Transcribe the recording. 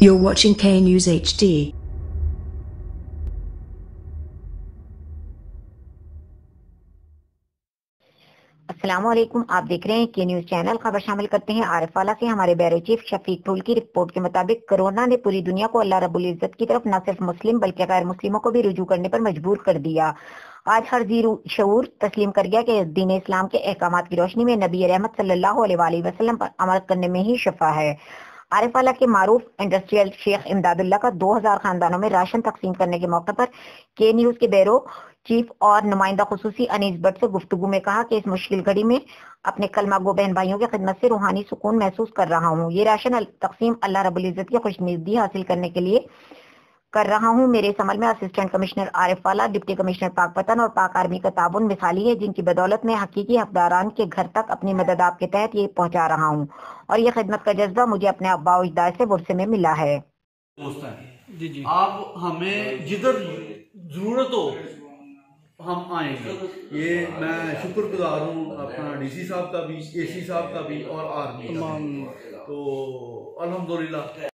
You're watching K News HD. السلام علیکم آپ دیکھ رہے ہیں کے نیوز چینل خبر شامل کرتے ہیں عارف والا سے ہمارے بیرو چیف شفیق ٹھول کی رپورٹ کے مطابق کرونا نے پوری دنیا کو اللہ رب العزت کی طرف نہ صرف مسلم بلکہ غیر مسلموں کو بھی رجوع کرنے پر مجبور کر دیا۔ آج ہر زیر شعور تسلیم کر گیا کہ دین اسلام کے احکامات کی روشنی میں نبی رحمت صلی اللہ علیہ وآلہ وسلم پر عمل کرنے میں ہی شفا ہے۔ عارف والا کے معروف انڈسٹریل شیخ امداد اللہ کا دو ہزار خاندانوں میں راشن تقسیم کرنے کے موقع پر کے نیوز کے بیرو چیف اور نمائندہ خصوصی انیس بٹ سے گفتگو میں کہا کہ اس مشکل گھڑی میں اپنے کلمہ گو بہن بھائیوں کی خدمت سے روحانی سکون محسوس کر رہا ہوں۔ یہ راشن تقسیم اللہ رب العزت کی خوش نزدی حاصل کرنے کے لیے کر رہا ہوں۔ میرے اس عمل میں اسسٹنٹ کمشنر عارف والا ڈپٹی کمشنر پاک پتن اور پاک آرمی کا تعاون مثالی ہے جن کی بدولت میں حقیقی حقداران کے گھر تک اپنی مدد آپ کے تحت یہ پہنچا رہا ہوں۔ اور یہ خدمت کا جذبہ مجھے اپنے ابا و اجداد سے ورثے میں ملا ہے۔ جی جی۔ آپ ہمیں جدھر ضرورت ہو ہم آئیں گے۔ یہ میں شکر گزار ہوں اپنا ڈی سی صاحب کا بھی اے سی صاحب کا بھی اور آرمی تو الحمدللہ۔